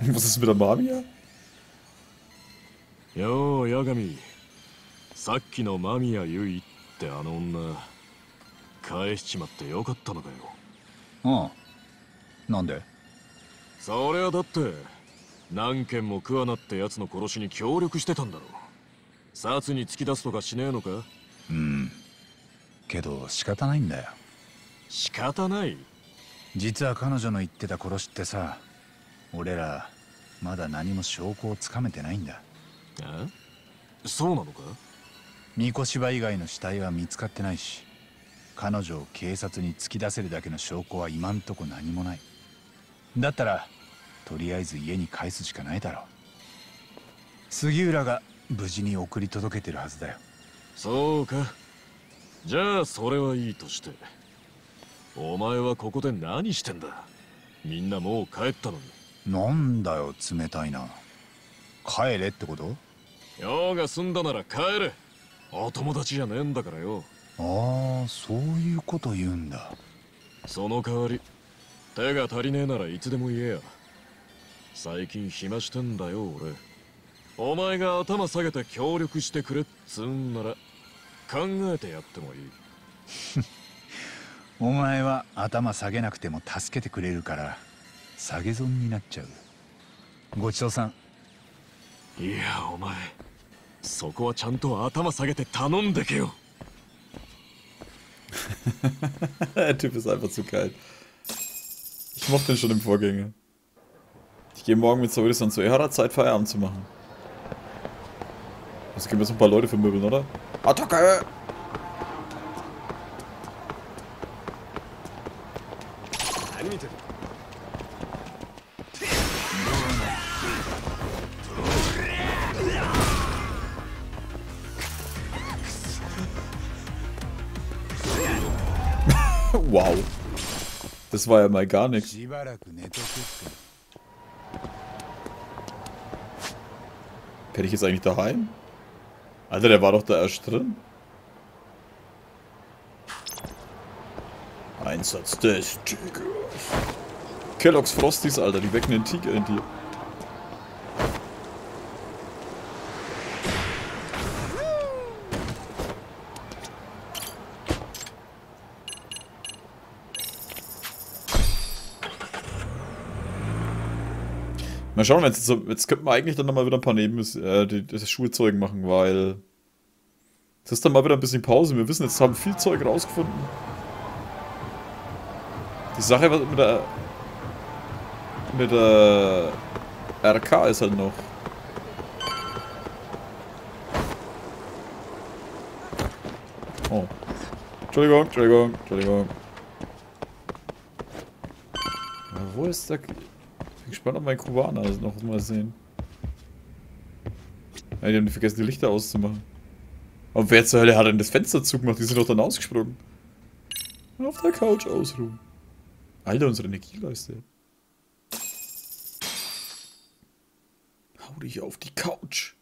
Was ist mit der Mamiya? よう八神さっきの間宮結衣ってあの女返しちまってよかったのかよああなんでそりゃだって何件も桑名ってやつの殺しに協力してたんだろ殺に突き出すとかしねえのかうんけど仕方ないんだよ仕方ない実は彼女の言ってた殺しってさ俺らまだ何も証拠をつかめてないんだ。え？そうなのか？三越芝以外の死体は見つかってないし彼女を警察に突き出せるだけの証拠は今んとこ何もない。だったらとりあえず家に返すしかないだろう。杉浦が無事に送り届けてるはずだよ。そうか。じゃあそれはいいとして。お前はここで何してんだ？みんなもう帰ったのになんだよ冷たいな。帰れってこと？用が済んだなら帰れ。お友達じゃねえんだからよ。ああそういうこと言うんだ。その代わり手が足りねえならいつでも言えや最近暇してんだよ俺。お前が頭下げて協力してくれっつうんなら考えてやってもいい。お前は頭下げなくても助けてくれるから下げ損になっちゃうごちそうさんいやお前そこはちゃんと頭下げて頼んでけよ Der Typ ist einfach zu geil. Ich mochte den schon im Vorgänger. Ich gehe morgen mit Saurison zu Ehara Zeit, Feierabend zu machen. Also können wir so ein paar Leute vermöbeln, oder? Attacke! war ja mal gar nichts. Bin ich jetzt eigentlich daheim? Alter, der war doch da erst drin. Einsatz des Tigers. Kellogg's Frosties, Alter, die wecken den Tiger in dir. Mal schauen, jetzt, so, jetzt könnten wir eigentlich dann nochmal wieder ein paar Neben äh, die, das Schulzeug machen, weil das ist dann mal wieder ein bisschen Pause. Wir wissen, jetzt haben viel Zeug rausgefunden. Die Sache was mit der mit der RK ist halt noch. Oh. Entschuldigung, Entschuldigung, Entschuldigung. Ja, wo ist der... Bin gespannt, ob mein Kubaner das noch mal sehen. Ja, die haben vergessen, die Lichter auszumachen. Aber wer zur Hölle hat denn das Fenster zugemacht? Die sind doch dann ausgesprungen. Auf der Couch ausruhen. Alter, unsere Energieleiste. Hau dich auf die Couch.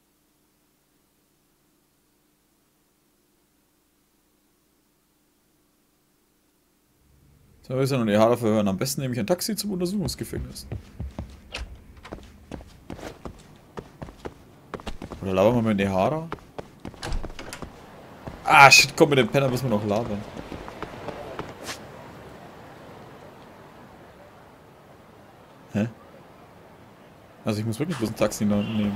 Noch die Haare verhören. Am besten nehme ich ein Taxi zum Untersuchungsgefängnis. Oder labern wir mit Nehara? Ah, shit, komm, mit dem Penner müssen wir noch labern. Hä? Also ich muss wirklich bloß ein Taxi nehmen.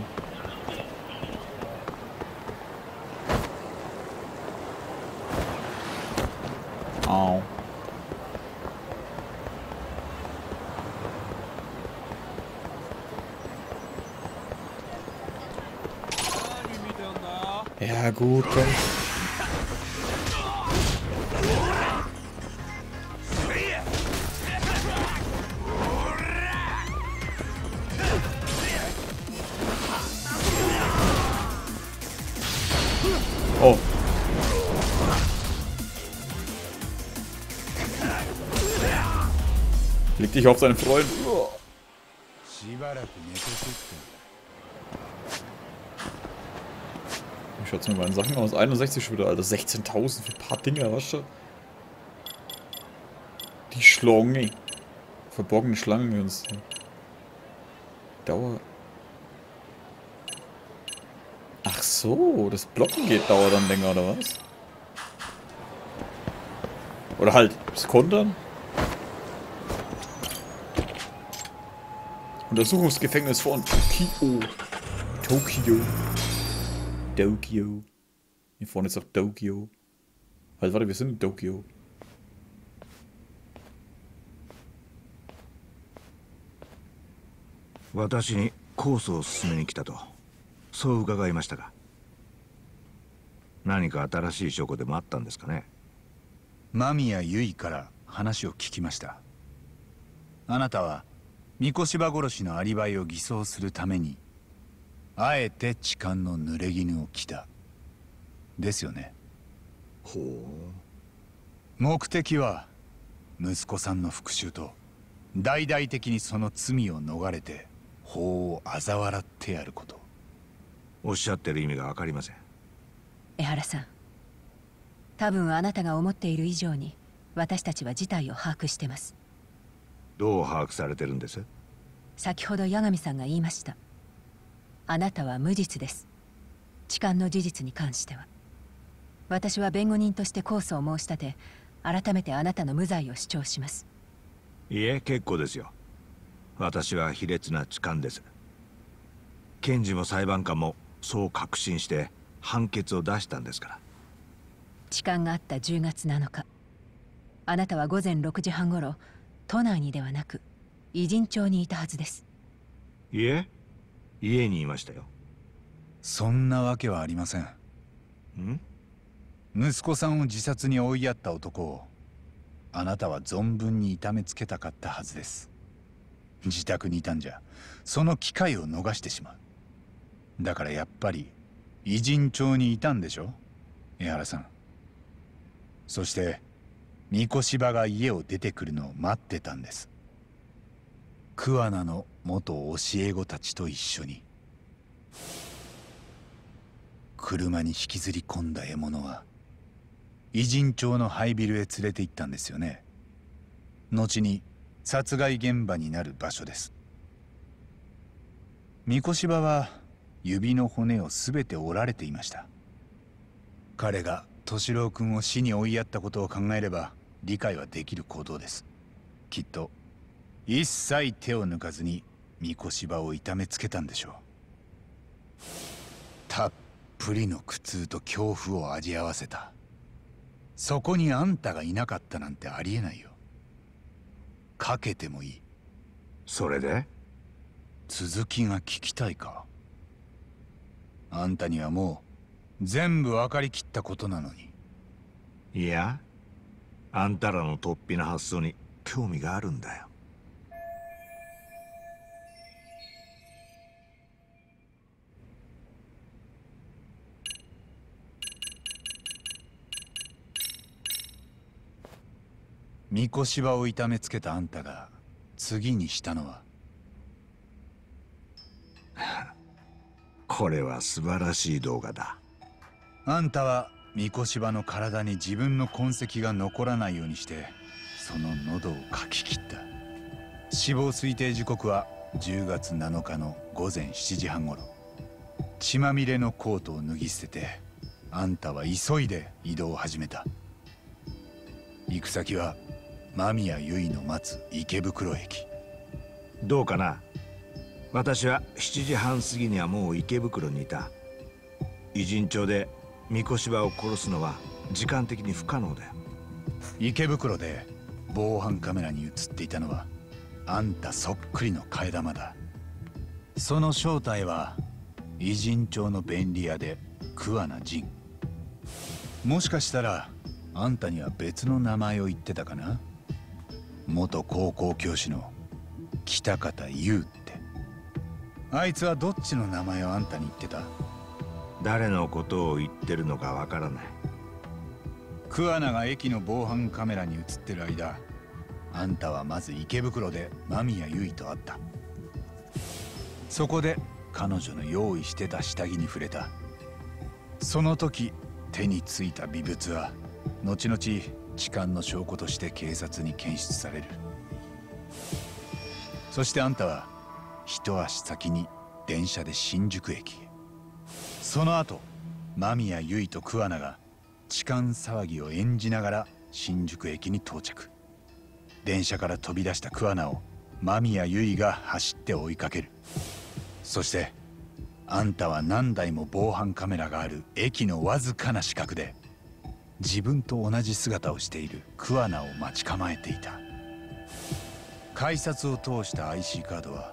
Leg dich auf seinen Freund. Ich schaut's mir meine Sachen aus? 61 schon wieder, Alter. 16.000 für ein paar Dinger, was schon? Die Schlange. Verborgene Schlangenmünzen. Dauer. Ach so, das Blocken geht dauert dann länger, oder was? Oder halt, das Kontern? Untersuchungsgefängnis von Tokio. Tokio. Tokio. Hier vorne ist auch Tokio. Halt, warte, wir sind in Tokio. 私にコースを進めに来たとそう伺いましたが何か新しい証拠でもあったんですかね間宮由衣から話を聞きましたあなたは三越柴殺しのアリバイを偽装するためにあえて痴漢の濡れ衣を着た。ですよね。ほう。目的は息子さんの復讐と大々的にその罪を逃れて法を嘲笑ってやること。おっしゃってる意味が分かりません。江原さん多分あなたが思っている以上に私たちは事態を把握してますどう把握されてるんです？先ほど八神さんが言いました。あなたは無実です。痴漢の事実に関しては。私は弁護人として控訴を申し立て改めてあなたの無罪を主張します。いえ結構ですよ。私は卑劣な痴漢です。検事も裁判官もそう確信して判決を出したんですから。痴漢があった10月7日。あなたは午前6時半頃都内にではなく偉人町にいたはずです。いえ家にいましたよ。そんなわけはありません。ん？息子さんを自殺に追いやった男をあなたは存分に痛めつけたかったはずです。自宅にいたんじゃその機会を逃してしまう。だからやっぱり偉人町にいたんでしょ？江原さん。そして三越柴が家を出てくるのを待ってたんです。桑名の元教え子たちと一緒に車に引きずり込んだ獲物は偉人町の廃ビルへ連れて行ったんですよね。後に殺害現場になる場所です。三越柴は指の骨を全て折られていました。彼が敏郎君を死に追いやったことを考えれば理解はできる行動です。きっと一切手を抜かずに三越柴を痛めつけたんでしょう。たっぷりの苦痛と恐怖を味合わせた。そこにあんたがいなかったなんてありえないよ。かけてもいい。それで？続きが聞きたいか。あんたにはもう全部分かりきったことなのに。いやあんたらの突飛な発想に興味があるんだよ。三越柴を痛めつけたあんたが次にしたのは？これは素晴らしい動画だ。あんたは三越柴の体に自分の痕跡が残らないようにしてその喉をかき切った。死亡推定時刻は10月7日の午前7時半頃。血まみれのコートを脱ぎ捨ててあんたは急いで移動を始めた。行く先は間宮由衣の待つ池袋駅。どうかな？私は7時半過ぎにはもう池袋にいた。偉人町で三越柴を殺すのは時間的に不可能だよ。池袋で防犯カメラに映っていたのはあんたそっくりの替え玉だ。その正体は偉人町の便利屋で桑名仁。もしかしたらあんたには別の名前を言ってたかな？元高校教師の北方優って。あいつはどっちの名前をあんたに言ってた？誰のことを言ってるのかわからない。桑名が駅の防犯カメラに映ってる間あんたはまず池袋で間宮由衣と会った。そこで彼女の用意してた下着に触れた。その時手についた微物は後々痴漢の証拠として警察に検出される。そしてあんたは一足先に電車で新宿駅。その後間宮結衣と桑名が痴漢騒ぎを演じながら新宿駅に到着。電車から飛び出した桑名を間宮結衣が走って追いかける。そしてあんたは何台も防犯カメラがある駅のわずかな死角で自分と同じ姿をしている桑名を待ち構えていた。改札を通した IC カードは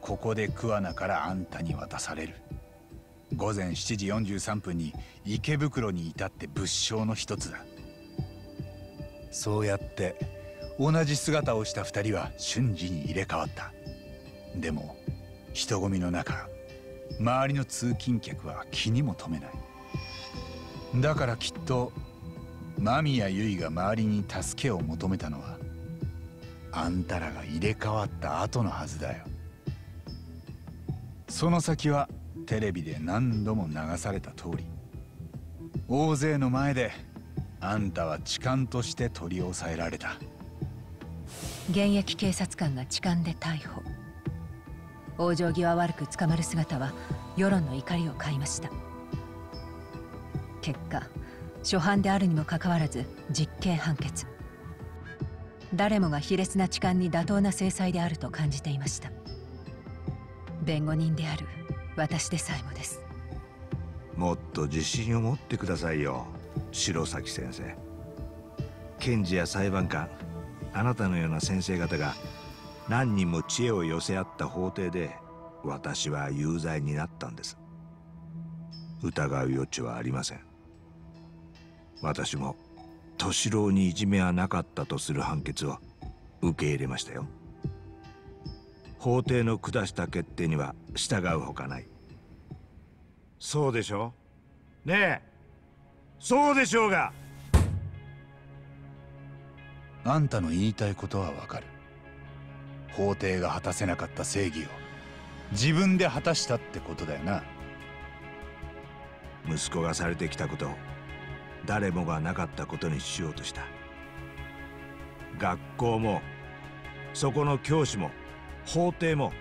ここで桑名からあんたに渡される。午前7時43分に池袋に至って物証の一つだ。そうやって同じ姿をした二人は瞬時に入れ替わった。でも人混みの中周りの通勤客は気にも留めない。だからきっと間宮結衣が周りに助けを求めたのはあんたらが入れ替わった後のはずだよ。その先はテレビで何度も流された通り大勢の前であんたは痴漢として取り押さえられた。現役警察官が痴漢で逮捕。往生際悪く捕まる姿は世論の怒りを買いました。結果初犯であるにもかかわらず実刑判決。誰もが卑劣な痴漢に妥当な制裁であると感じていました。弁護人である私でさえもです。もっと自信を持ってくださいよ。白崎先生。検事や裁判官あなたのような先生方が何人も知恵を寄せ合った法廷で私は有罪になったんです。疑う余地はありません。私も敏郎にいじめはなかったとする判決を受け入れましたよ。法廷の下した決定には従うほかない。そうでしょねえ。そうでしょうが。あんたの言いたいことはわかる。法廷が果たせなかった正義を自分で果たしたってことだよな。息子がされてきたことを誰もがなかったことにしようとした。学校もそこの教師も法廷も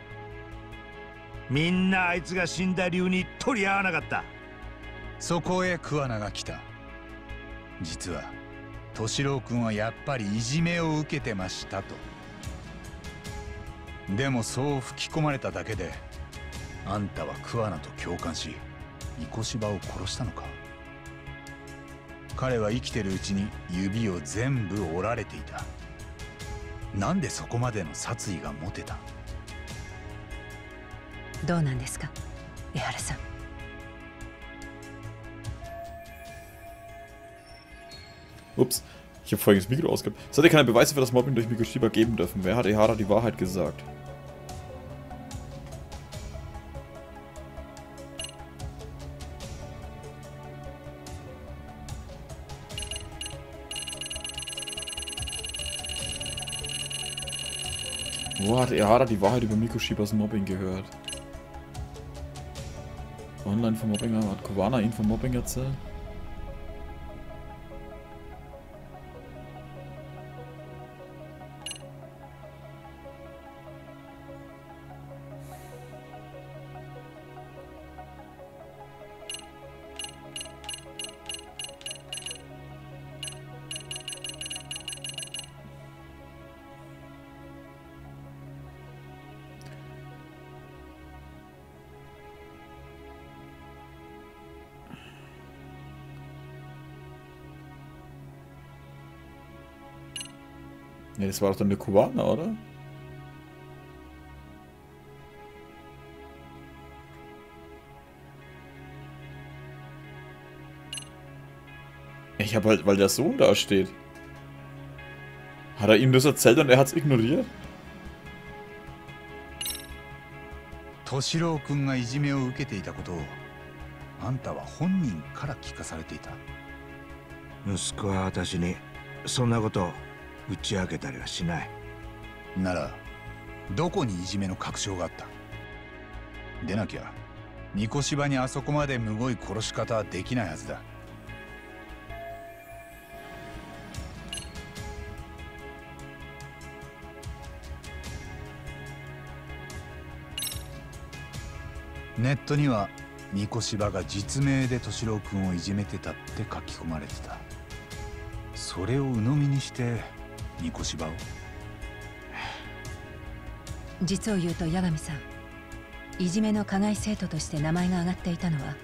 みんなあいつが死んだ理由に取り合わなかった。そこへ桑名が来た。実は敏郎君はやっぱりいじめを受けてましたと。でもそう吹き込まれただけであんたは桑名と共感し三越芝を殺したのか。彼は生きてるうちに指を全部折られていた。なんでそこまでの殺意が持てたどうなんですか江原さん Ups, ich habe folgendes Mikro ausgehabt. Es hat ja keine Beweise für das Mobbing durch Mikoshiba geben dürfen. Wer hat Ehara die Wahrheit gesagt? Wo hat Ehara die Wahrheit über Mikoshibas Mobbing gehört? Online vom Mobbing, hat Kowana ihn vom Mobbing erzählt? Ja, das war doch dann der Kubaner, oder? Ich habe halt, weil der Sohn da steht. Hat er ihm das erzählt und er hat's ignoriert? 敏郎君がいじめを受けていたことをあんたは本人から聞かされていた息子は私にそんなことを 打ち明けたりはしない。ならどこにいじめの確証があった？でなきゃニコシバにあそこまでむごい殺し方はできないはずだ。ネットには三越芝が実名で敏郎君をいじめてたって書き込まれてた。それを鵜呑みにして三越芝を？実を言うと八神さんいじめの加害生徒として名前が挙がっていたのは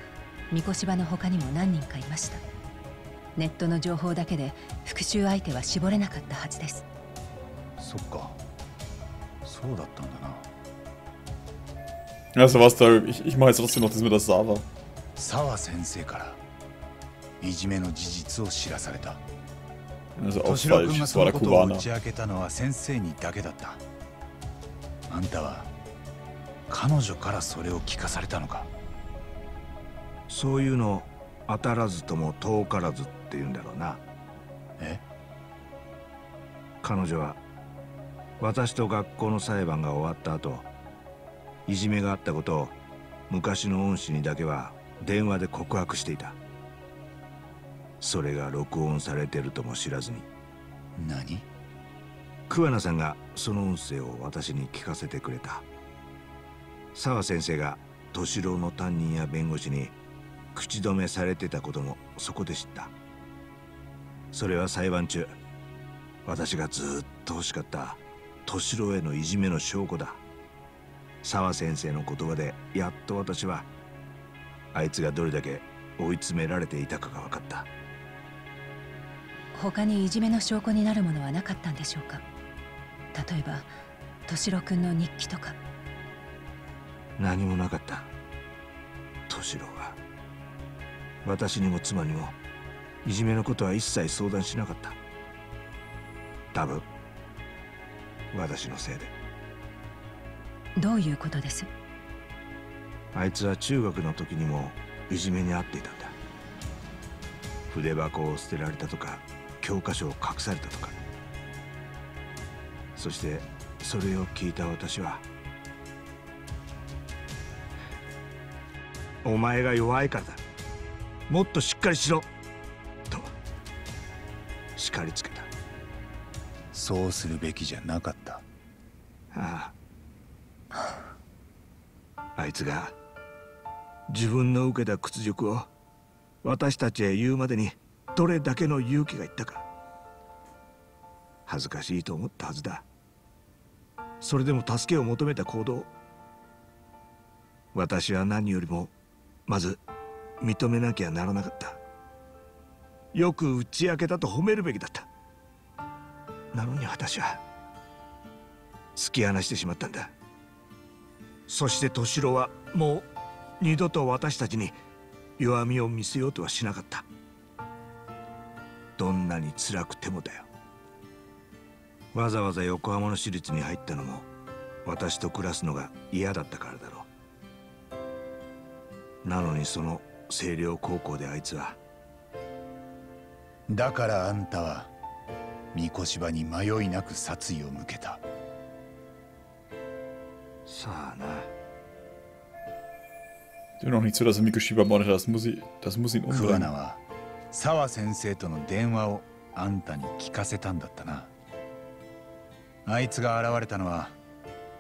三越場の他にも何人かいました。ネットの情報だけで復讐相手は絞れなかったはずです。そっか。そうだったんだな。Also was da, ich, ich mache jetzt trotzdem noch das mit der Sava. 沢先生からいじめの事実を知らされた敏郎君がそのことを打.ち明けたのは先生にだけだった。あんたは彼女からそれを聞かされたのか？そういうの当たらずとも遠からずって言うんだろうな。え？彼女は私と学校の裁判が終わった後いじめがあったことを昔の恩師にだけは電話で告白していたそれが録音されてるとも知らずに。何？桑名さんがその音声を私に聞かせてくれた。澤先生が敏郎の担任や弁護士に口止めされてたこともそこで知った。それは裁判中。私がずっと欲しかった。敏郎へのいじめの証拠だ。澤先生の言葉でやっと私はあいつがどれだけ追い詰められていたかが分かった他にいじめの証拠になるものはなかったんでしょうか？例えば敏郎君の日記とか。何もなかった。敏郎は私にも妻にもいじめのことは一切相談しなかった。多分私のせいで。どういうことです？あいつは中学の時にもいじめに遭っていたんだ。筆箱を捨てられたとか教科書を隠されたとか。そしてそれを聞いた私はお前が弱いからだ。もっとしっかりしろ。と叱りつけた。そうするべきじゃなかった。ああ。あいつが自分の受けた屈辱を私たちへ言うまでにどれだけの勇気がいったか。恥ずかしいと思ったはずだ。それでも助けを求めた行動。私は何よりもまず認めなきゃならなかった。よく打ち明けたと褒めるべきだった。なのに私は突き放してしまったんだ。そして敏郎はもう二度と私たちに弱みを見せようとはしなかった。どんなに辛くてもだよ。わざわざ横浜の私立に入ったのも私と暮らすのが嫌だったからだろう。なのにその星稜高校であいつは。だからあんたは三越場に迷いなく殺意を向けた。さあな。Du noch nicht so, dass er Mikoshiba Monitor, das muss, ich, das muss ihn 桑 umbringen. 名は沢先生との電話をあんたに聞かせたんだったな。あいつが現れたのは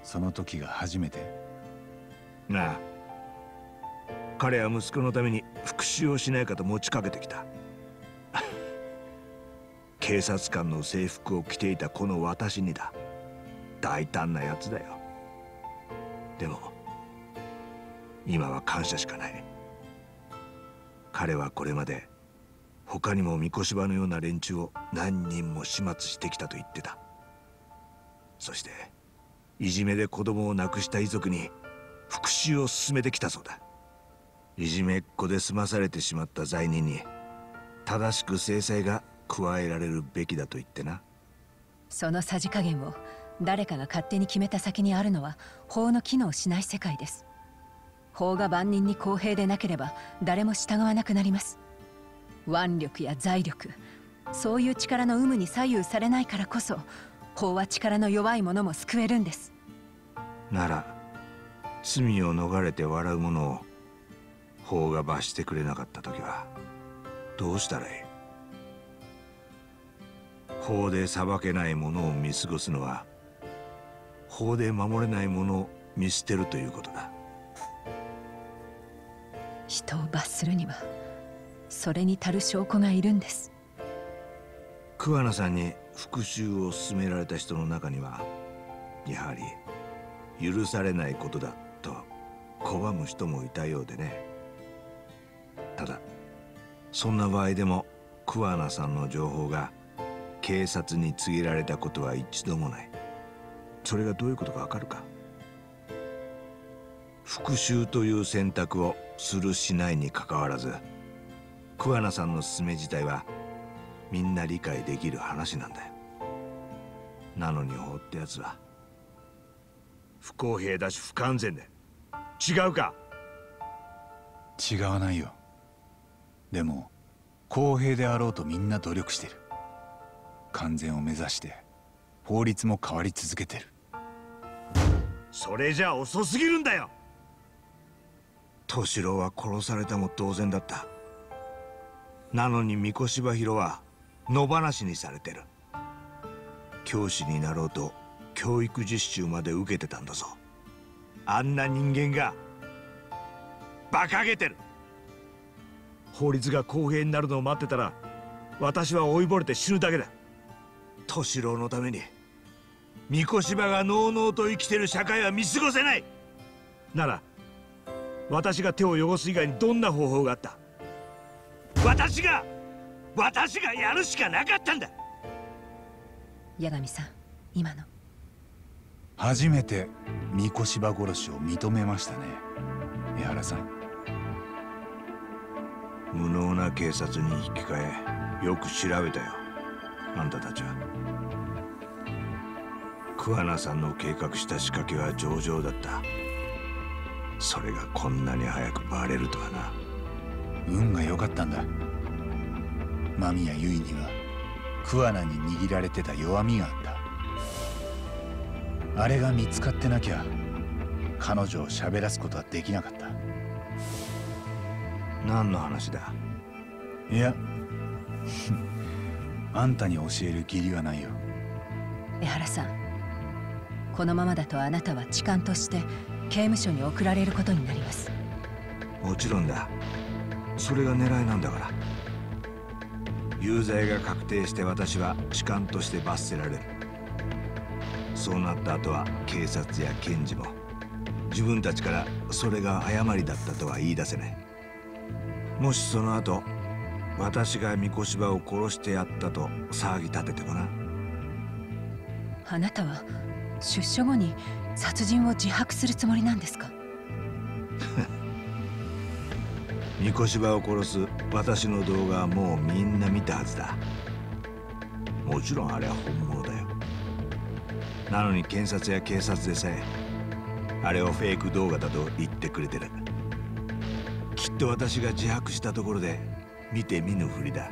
その時が初めて。なあ。彼は息子のために復讐をしないかと持ちかけてきた。警察官の制服を着ていたこの私にだ。大胆なやつだよ。でも今は感謝しかない。彼はこれまで他にも三越場のような連中を何人も始末してきたと言ってた。そしていじめで子供を亡くした遺族に復讐を進めてきたそうだ。いじめっ子で済まされてしまった罪人に正しく制裁が加えられるべきだと言ってな。そのさじ加減を誰かが勝手に決めた先にあるのは法の機能しない世界です。法が万人に公平でなければ誰も従わなくなります。腕力や財力そういう力の有無に左右されないからこそ法は力の弱い者も救えるんです。なら罪を逃れて笑う者を法が罰してくれなかった時はどうしたらいい？法で裁けない者を見過ごすのは法で守れない者を見捨てるということだ。人を罰するにはそれに足る証拠がいるんです。桑名さんに復讐を勧められた人の中にはやはり許されないことだと拒む人もいたようでね。ただそんな場合でも桑名さんの情報が警察に告げられたことは一度もない。それがどういうことかわかるか。復讐という選択をするしないにかかわらず桑名さんの勧め自体はみんな理解できる話なんだよ。なのに法ってやつは不公平だし不完全で。違うか？違わないよ。でも公平であろうとみんな努力してる。完全を目指して法律も変わり続けてる。それじゃ遅すぎるんだよ。敏郎は殺されたも同然だったなのに三越柴広は野放しにされてる。教師になろうと教育実習まで受けてたんだぞ。あんな人間が馬鹿げてる。法律が公平になるのを待ってたら私は老いぼれて死ぬだけだ。敏郎のために三越柴がのうのうと生きてる社会は見過ごせない。なら私が手を汚す以外にどんな方法があった？私が私がやるしかなかったんだ。八神さん今の。初めて三越柴殺しを認めましたね。江原さん。無能な警察に引き換えよく調べたよ。あんたたちは。桑名さんの計画した仕掛けは上々だった。それがこんなに早くバレるとはな運が良かったんだ。間宮結衣には桑名に握られてた弱みがあった。あれが見つかってなきゃ彼女を喋らすことはできなかった。何の話だ？いや あんたに教える義理はないよ。江原さんこのままだとあなたは痴漢として刑務所に送られることになります。もちろんだそれが狙いなんだから。有罪が確定して私は痴漢として罰せられる。そうなった後は警察や検事も自分たちからそれが誤りだったとは言い出せない。もしその後私が三越柴を殺してやったと騒ぎ立ててもなあなたは出所後に殺人を自白するつもりなんですか？三越柴を殺す私の動画はもうみんな見たはずだ。もちろんあれは本物だよ。なのに検察や警察でさえあれをフェイク動画だと言ってくれてる。きっと私が自白したところで見て見ぬふりだ。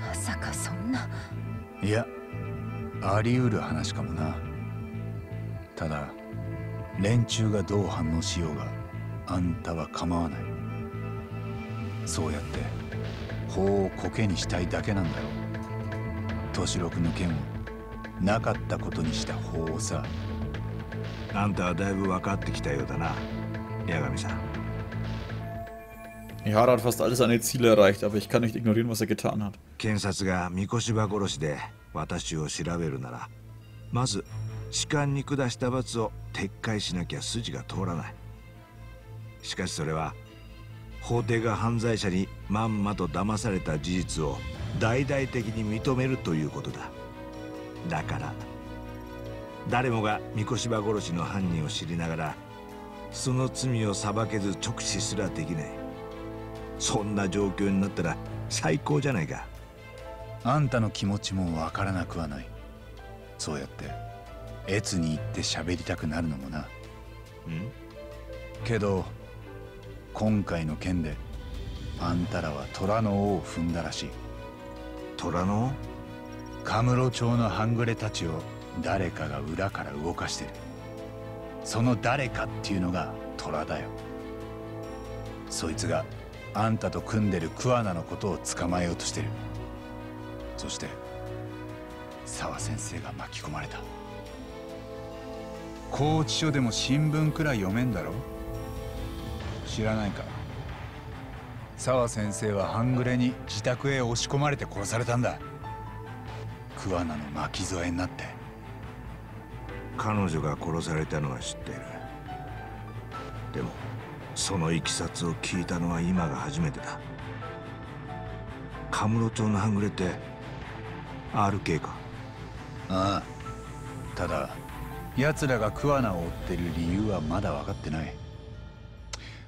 まさかそんな。いやあり得る話かもな。ただ連中がどう反応しようがあんたは構わないそうやって法を苔にしたいだけなんだろ敏郎君の件をなかったことにした法をさ。あんたはだいぶ分かってきたようだな八神さん。Ja, er hat fast alle seine Ziele erreicht, aber ich kann nicht ignorieren, was er getan hat. 検察が三越柴殺しで私を調べるならまず痴漢に下した罰を撤回しなきゃ筋が通らない。しかしそれは法廷が犯罪者にまんまと騙された事実を大々的に認めるということだ。だから誰もが三越柴殺しの犯人を知りながらその罪を裁けず直視すらできない。そんな状況になったら最高じゃないか。あんたの気持ちもわからなくはない。そうやって越に行って喋りたくなるのもな。うん？けど今回の件であんたらは虎の尾を踏んだらしい。虎のカムロ町の半グレたちを誰かが裏から動かしてる。その誰かっていうのが虎だよ。そいつがあんたと組んでる桑名のことを捕まえようとしてる。そして沢先生が巻き込まれた。拘置所でも新聞くらい読めんだろ？知らないか沢先生は半グレに自宅へ押し込まれて殺されたんだ。桑名の巻き添えになって。彼女が殺されたのは知っている。でもそのいきさつを聞いたのは今が初めてだ。カムロ町の半グレって RK か？ああ。ただ奴らが桑名を追ってる理由はまだ分かってない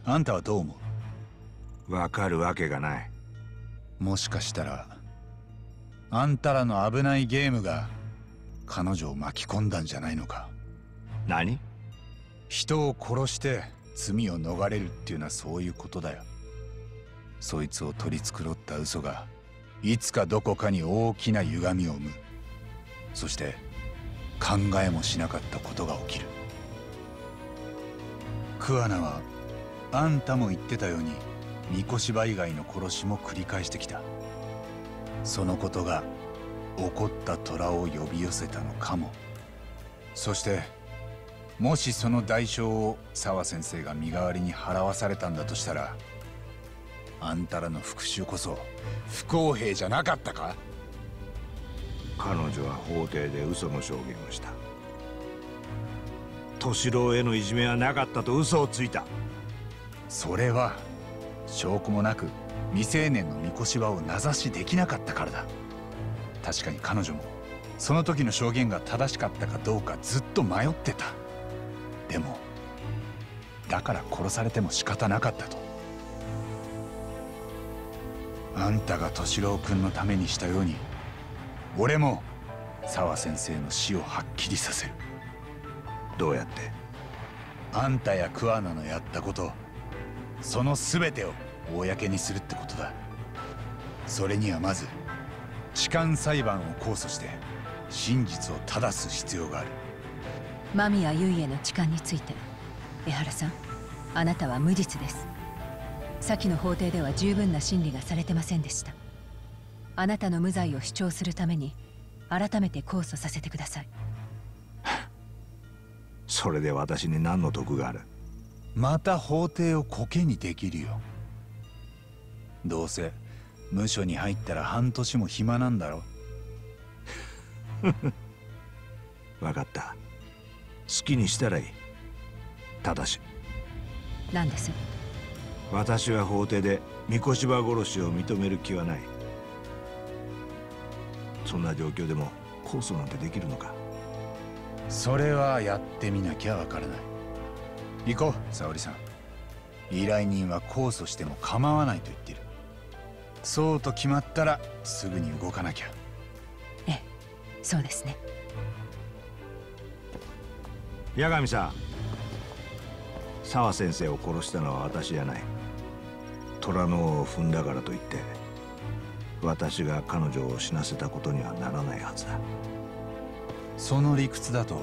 あんたはどう思う？わかるわけがない。もしかしたらあんたらの危ないゲームが彼女を巻き込んだんじゃないのか？何？人を殺して罪を逃れるっていうのはそういうことだよ。そいつを取り繕った嘘がいつかどこかに大きな歪みを生む。そして考えもしなかったことが起きる。桑名はあんたも言ってたように三越芝以外の殺しも繰り返してきた。そのことが怒った虎を呼び寄せたのかも。そしてもしその代償を沢先生が身代わりに払わされたんだとしたらあんたらの復讐こそ不公平じゃなかったか？彼女は法廷で嘘の証言をした。敏郎へのいじめはなかったと嘘をついた。それは証拠もなく未成年の三越場を名指しできなかったからだ。確かに彼女もその時の証言が正しかったかどうかずっと迷ってた。でもだから殺されても仕方なかったと。あんたが敏郎君のためにしたように俺も沢先生の死をはっきりさせる。どうやって？あんたや桑名のやったことその全てを公にするってことだ。それにはまず痴漢裁判を控訴して真実を正す必要がある。間宮優衣への痴漢について江原さんあなたは無実です。先の法廷では十分な審理がされてませんでした。あなたの無罪を主張するために改めて控訴させてください。それで私に何の得がある？また法廷をコケにできるよ。どうせ無所に入ったら半年も暇なんだろ。分かった。好きにしたらいい。ただし。何です？私は法廷で三越場殺しを認める気はない。そんな状況でも控訴なんてできるのか？それはやってみなきゃわからない行こう沙織さん。依頼人は控訴しても構わないと言ってる。そうと決まったらすぐに動かなきゃ。ええそうですね。八神さん。沢先生を殺したのは私じゃない。虎の尾を踏んだからといって私が彼女を死なせたことにはならないはずだ。その理屈だと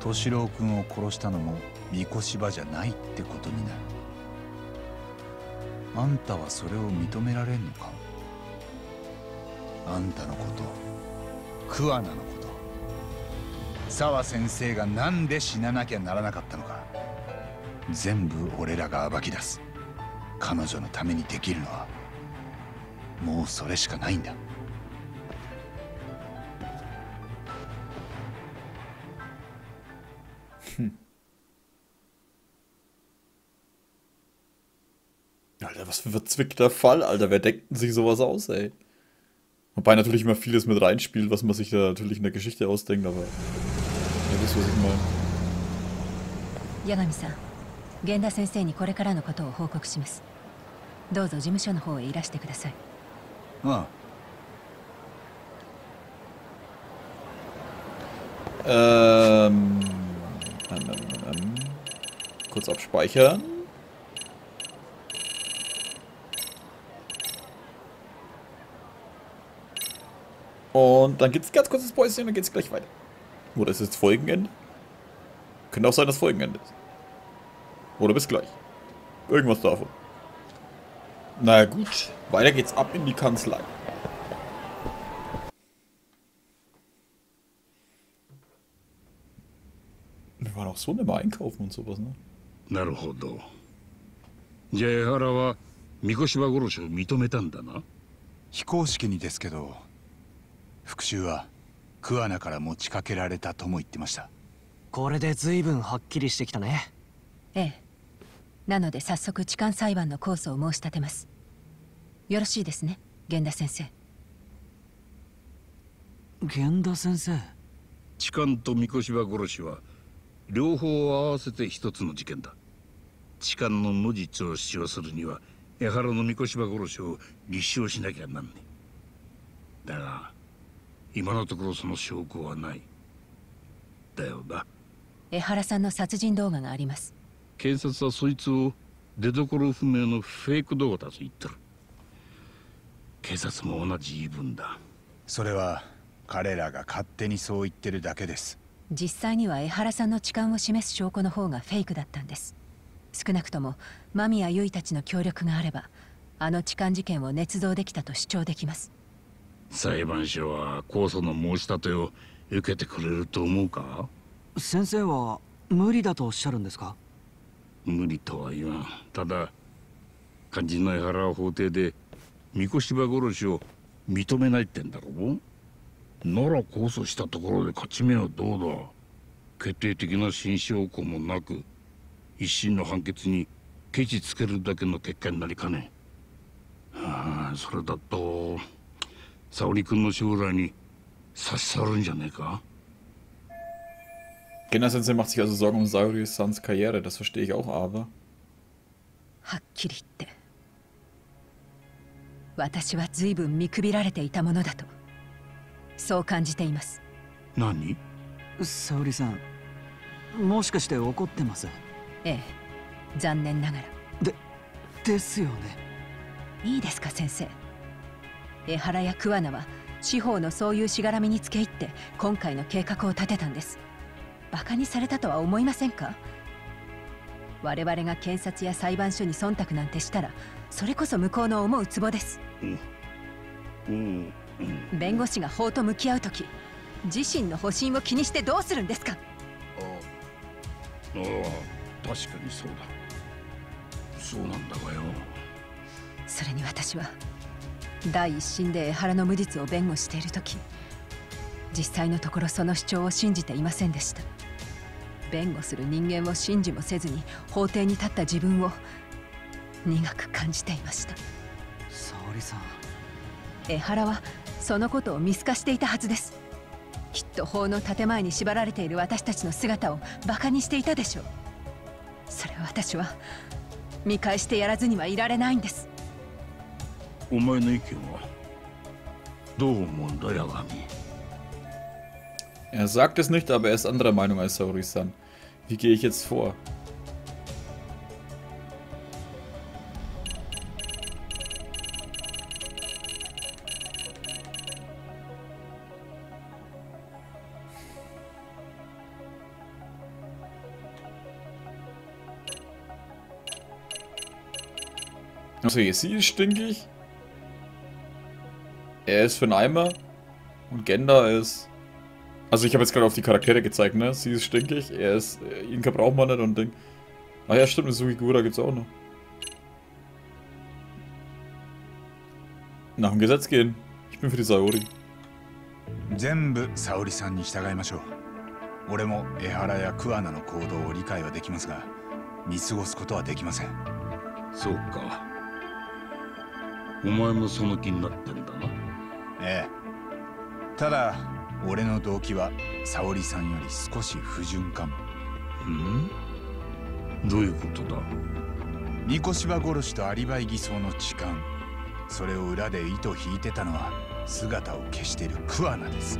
敏郎君を殺したのも三越場じゃないってことになる。あんたはそれを認められんのか？あんたのこと桑名のこと。沢先生が何で死ななきゃならなかったのか？全部俺らが暴き出す。彼女のためにできるのはもうそれしかないんだ。was für ein verzwickter Fall, Alter. Wer denkt denn sich sowas aus, ey? Wobei natürlich immer vieles mit reinspielt, was man sich da natürlich in der Geschichte ausdenkt, aber. Ihr wisst, was ich meine. 八神さん源田先生にこれからのことを報告しますどうぞ事務所の方へいらしてくださいあ Ähm, ähm, ähm, ähm. Kurz abspeichern. Und dann geht's ganz kurzes Päuschen und dann geht's gleich weiter. Oder ist es Folgenende? Könnte auch sein, dass Folgenende ist. Oder bis gleich. Irgendwas davon. Na gut, weiter geht's ab in die Kanzlei. Wir waren auch so immer einkaufen und sowas, ne? なるほどじゃあ江原は 三越柴殺しを認めたんだな非公式にですけど 復讐は桑名から持ちかけられたとも言ってました。これで随分はっきりしてきたね。ええ。なので早速痴漢裁判の控訴を申し立てます。よろしいですね源田先生。源田先生。痴漢と三越柴殺しは両方合わせて一つの事件だ。痴漢の無実を主張するには江原の三越柴殺しを立証しなきゃなんねだが今のところその証拠はない。だよな。江原さんの殺人動画があります。警察はそいつを出所不明のフェイク動画だと言ってる。警察も同じ言い分だ。それは彼らが勝手にそう言ってるだけです。実際には江原さんの痴漢を示す証拠の方がフェイクだったんです。少なくとも間宮結衣たちの協力があればあの痴漢事件を捏造できたと主張できます裁判所は控訴の申し立てを受けてくれると思うか？先生は無理だとおっしゃるんですか？無理とは言わん。ただ肝心の江原は法廷で三越柴殺しを認めないってんだろう。なら控訴したところで勝ち目はどうだ。決定的な新証拠もなく一審の判決にケチつけるだけの結果になりかねああそれだと沙織君の将来に差し障るんじゃねえか？Genna Sensei macht sich also Sorgen um Sayuri Sans Karriere, das verstehe ich auch, aber. はっきり言って私は随分見くびられていたものだとそう感じています。何？沙織さんもしかして怒ってます？ええ残念ながら。でですよね。いいですか先生江原や桑名は司法のそういうしがらみにつけ入って今回の計画を立てたんです。バカにされたとは思いませんか？我々が検察や裁判所に忖度なんてしたらそれこそ向こうの思うツボです。うん。弁護士が法と向き合う時自身の保身を気にしてどうするんですか？ああ確かにそうだ。そうなんだがよ。それに私は第一審で江原の無実を弁護している時実際のところその主張を信じていませんでした。弁護する人間を信じもせずに法廷に立った自分を苦く感じていました。沙織さん。江原はそのことを見透かしていたはずです。きっと法の建前に縛られている私たちの姿をバカにしていたでしょう。それを私は見返してやらずにはいられないんですお前の意見はどう思うんだ八神 Er sagt es nicht, aber er ist anderer Meinung als Saori-san. Wie gehe ich jetzt vor? Also hier, sie ist stinkig. Er ist für einen Eimer. Und Genda ist... Also ich habe jetzt gerade auf die Charaktere gezeigt, ne? Sie ist stinkig, er ist... Äh, Inka braucht man nicht und Ding... Ah ja, stimmt, eine Sugigura gibt's auch noch. Nach dem Gesetz gehen. Ich bin für die Sayori. 全部沙織さんに従いましょう俺も江原や桑名の行動を理解はできますが見過ごすことはできませんそうかお前もその気になってんだな ええ。ただ俺の動機は沙織さんより少し不純かもうん？どういうことだ？三越柴殺しとアリバイ偽装の痴漢。それを裏で糸を引いてたのは姿を消している桑名です。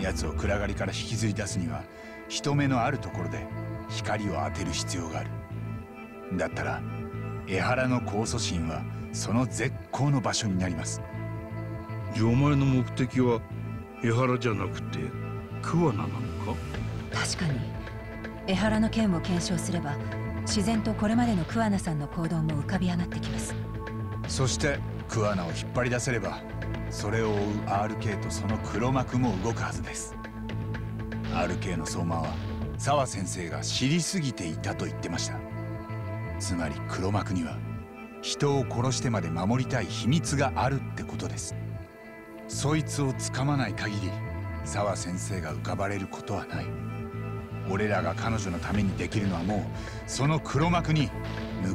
奴を暗がりから引きずり出すには人目のあるところで光を当てる必要がある。だったら江原の控訴審はその絶好の場所になりますお前の目的は江原じゃなくて桑名なのか？確かに。江原の件を検証すれば自然とこれまでの桑名さんの行動も浮かび上がってきます。そして桑名を引っ張り出せればそれを追う RK とその黒幕も動くはずです。RK の相馬は澤先生が知りすぎていたと言ってました。つまり黒幕には人を殺してまで守りたい秘密があるってことですそいつをつかまない限り沢先生が浮かばれることはない。俺らが彼女のためにできるのはもうその黒幕に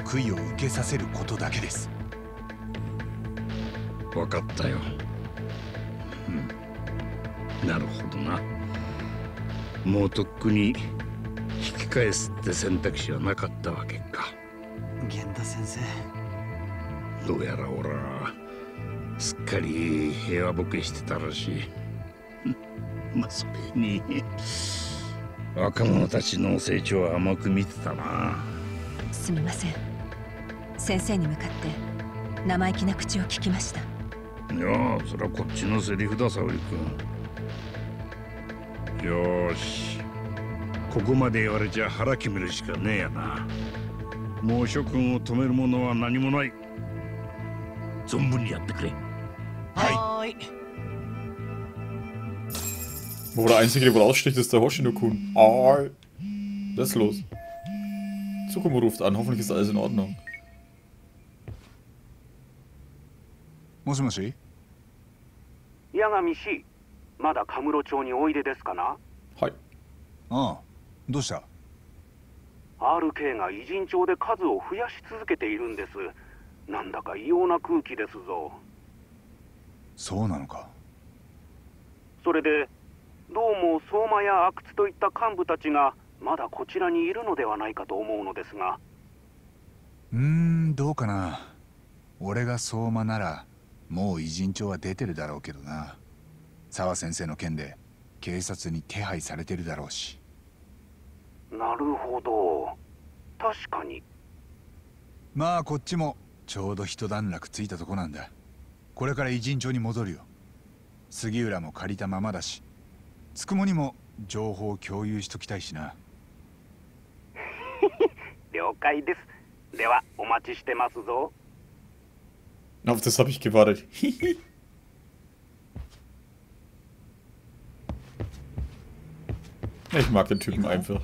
報いを受けさせることだけです。分かったよ。うん。なるほどな。もうとっくに引き返すって選択肢はなかったわけか。源田先生。どうやら俺はすっかり平和ボケしてたらしい。まあそれに。若者たちの成長は甘く見てたな。すみません。先生に向かって生意気な口を聞きました。いやそれはこっちのセリフだ沙織君よーし。ここまで言われちゃ腹決めるしかねえやな。もう諸君を止めるものは何もない。存分にやってくれはーい Wo der Einzige, der wohl aussticht, ist der Hoshino-kun. Ah, was ist los? Tsukumo ruft an, hoffentlich ist alles in Ordnung. もしもし八神氏まだカムロ町においでですかなはい。ああどうした RK が偉人町で数を増やし続けているんですなんだか異様な空気ですぞそうなのか？それでどうも相馬や阿久津といった幹部たちがまだこちらにいるのではないかと思うのですが。うーんどうかな。俺が相馬ならもう偉人帳は出てるだろうけどな。沢先生の件で警察に手配されてるだろうし。なるほど。確かに。まあこっちもちょうど一段落ついたとこなんだこれから偉人帳に戻るよ。杉浦も借りたままだしつくもにも情報を共有しときたいしな。了解です。ではお待ちしてますぞ。Auf das habe ich gewartet. ich mag den Typen einfach.